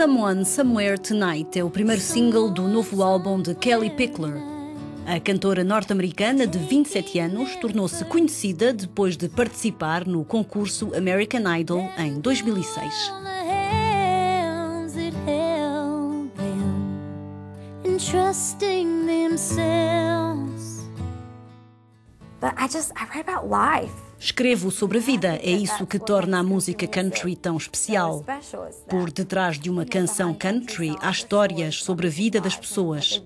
Someone Somewhere Tonight é o primeiro single do novo álbum de Kelly Pickler. A cantora norte-americana de 27 anos tornou-se conhecida depois de participar no concurso American Idol em 2006. But I Escrevo sobre a vida, é isso que torna a música country tão especial. Por detrás de uma canção country há histórias sobre a vida das pessoas,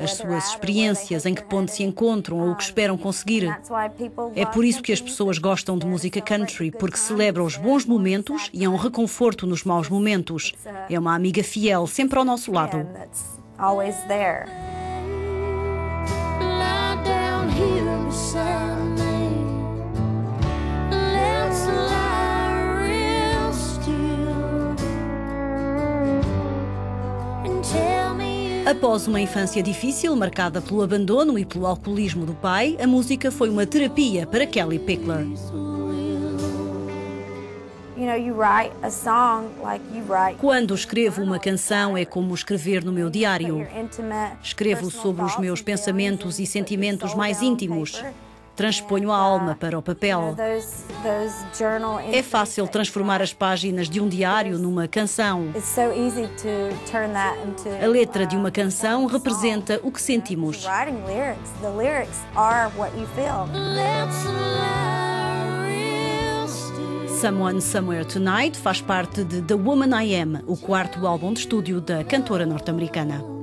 as suas experiências, em que ponto se encontram ou o que esperam conseguir. É por isso que as pessoas gostam de música country, porque celebra os bons momentos e é um reconforto nos maus momentos. É uma amiga fiel, sempre ao nosso lado. Após uma infância difícil, marcada pelo abandono e pelo alcoolismo do pai, a música foi uma terapia para Kelly Pickler. Quando escrevo uma canção é como escrever no meu diário. Escrevo sobre os meus pensamentos e sentimentos mais íntimos transponho a alma para o papel. É fácil transformar as páginas de um diário numa canção. A letra de uma canção representa o que sentimos. Someone Somewhere Tonight faz parte de The Woman I Am, o quarto álbum de estúdio da cantora norte-americana.